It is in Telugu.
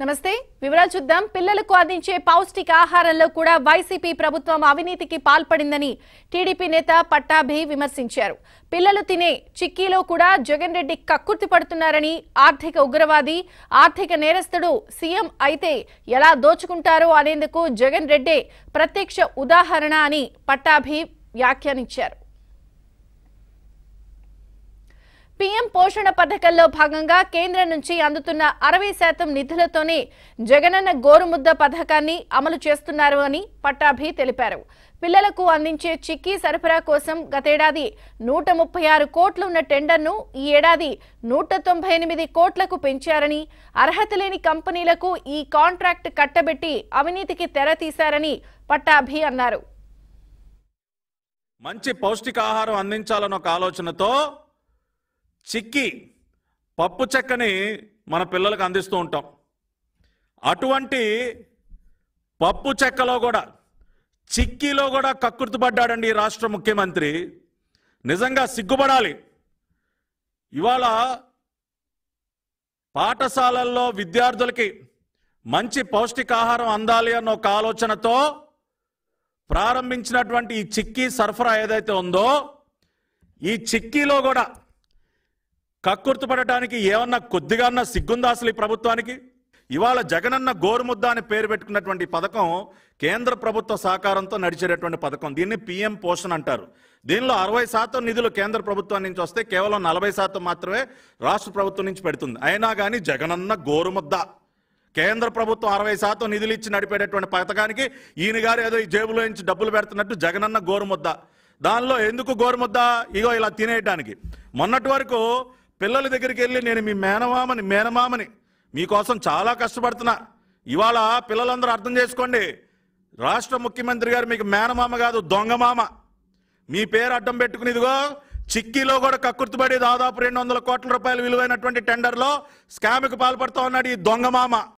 నమస్తే. వివరాలు చూద్దాం. పిల్లలకు అందించే పౌష్టిక ఆహారంలో కూడా వైసీపీ ప్రభుత్వం అవినీతికి పాల్పడిందని టీడీపీ నేత పట్టాభి విమర్శించారు. పిల్లలు తినే చిక్కీలో కూడా జగన్ రెడ్డి కక్కుర్తి పడుతున్నారని ఆర్థిక ఉగ్రవాది ఆర్థిక నేరస్తుడు సీఎం అయితే ఎలా దోచుకుంటారో అనేందుకు జగన్ రెడ్డే ప్రత్యక్ష ఉదాహరణ అని పట్టాభి వ్యాఖ్యానించారు. పీఎం పోషణ పథకంలో భాగంగా కేంద్రం నుంచి అందుతున్న అరవై శాతం నిధులతోనే జగనన్న గోరుముద్ద పథకాన్ని అమలు చేస్తున్నారు అని పట్టాభి తెలిపారు. పిల్లలకు అందించే చిక్కీ సరఫరా కోసం గతేడాది నూట ముప్పై ఆరు కోట్లు ఉన్న టెండర్ను ఈ ఏడాది నూట తొంభై ఎనిమిది కోట్లకు పెంచారని అర్హత లేని కంపెనీలకు ఈ కాంట్రాక్ట్ కట్టబెట్టి అవినీతికి తెర తీశారని పట్టాభి అన్నారు. మంచి పౌష్టికాహారం అందించాలన్న ఒక ఆలోచనతో చిక్కి పప్పు చెక్కని మన పిల్లలకు అందిస్తూ ఉంటాం. అటువంటి పప్పు చెక్కలో కూడా చిక్కీలో కూడా కక్కుర్తిపడ్డాడండి ఈ రాష్ట్ర ముఖ్యమంత్రి. నిజంగా సిగ్గుపడాలి. ఇవాళ పాఠశాలల్లో విద్యార్థులకి మంచి పౌష్టికాహారం అందాలి అన్న ఒక ఆలోచనతో ప్రారంభించినటువంటి ఈ చిక్కీ సరఫరా ఏదైతే ఉందో ఈ చిక్కీలో కూడా కక్కుర్తుపడటానికి ఏమన్నా కొద్దిగా అన్న సిగ్గుందా అసలు ఈ ప్రభుత్వానికి? ఇవాళ జగనన్న గోరుముద్ద అని పేరు పెట్టుకున్నటువంటి పథకం కేంద్ర ప్రభుత్వ సహకారంతో నడిచేటటువంటి పథకం. దీన్ని పిఎం పోషణ్ అంటారు. దీనిలో అరవై శాతం నిధులు కేంద్ర ప్రభుత్వం నుంచి వస్తే కేవలం నలభై శాతం మాత్రమే రాష్ట్ర ప్రభుత్వం నుంచి పెడుతుంది. అయినా కానీ జగనన్న గోరుముద్ద. కేంద్ర ప్రభుత్వం అరవై శాతం నిధులు ఇచ్చి నడిపేటటువంటి పథకానికి ఈయన గారు ఏదో ఈ జేబులో నుంచి డబ్బులు పెడుతున్నట్టు జగనన్న గోరుముద్ద. దానిలో ఎందుకు గోరుముద్ద? ఇగో ఇలా తినేయడానికి మొన్నటి వరకు పిల్లల దగ్గరికి వెళ్ళి నేను మీ మేనమామని మేనమామని మీకోసం చాలా కష్టపడుతున్నా. ఇవాళ పిల్లలందరూ అర్థం చేసుకోండి రాష్ట్ర ముఖ్యమంత్రి గారు మీకు మేనమామ కాదు దొంగమామ మీ పేరు అడ్డం పెట్టుకునేదిగో చిక్కీలో కూడా కక్కుర్తిపడి దాదాపు రెండు వందల కోట్ల రూపాయల విలువైనటువంటి టెండర్లో స్కామ్కి పాల్పడుతూ ఉన్నాడు ఈ దొంగమామ